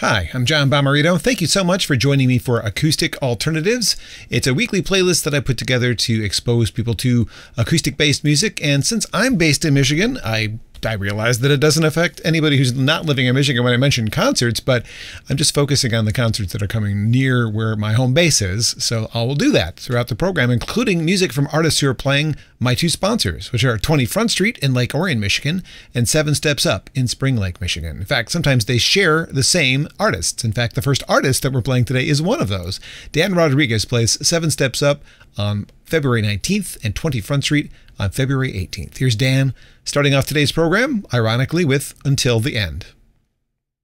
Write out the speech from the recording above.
Hi, I'm John Bommarito. Thank you so much for joining me for Acoustic Alternatives. It's a weekly playlist that I put together to expose people to acoustic based music. And since I'm based in Michigan, I I realize that it doesn't affect anybody who's not living in Michigan when I mention concerts, but I'm just focusing on the concerts that are coming near where my home base is. So I will do that throughout the program, including music from artists who are playing my two sponsors, which are 20 Front Street in Lake Orion, Michigan, and Seven Steps Up in Spring Lake, Michigan. In fact, sometimes they share the same artists. In fact, the first artist that we're playing today is one of those. Dan Rodriguez plays Seven Steps Up on February 19th and 20 Front Street on February 18th. Here's Dan starting off today's program, ironically, with Until the End.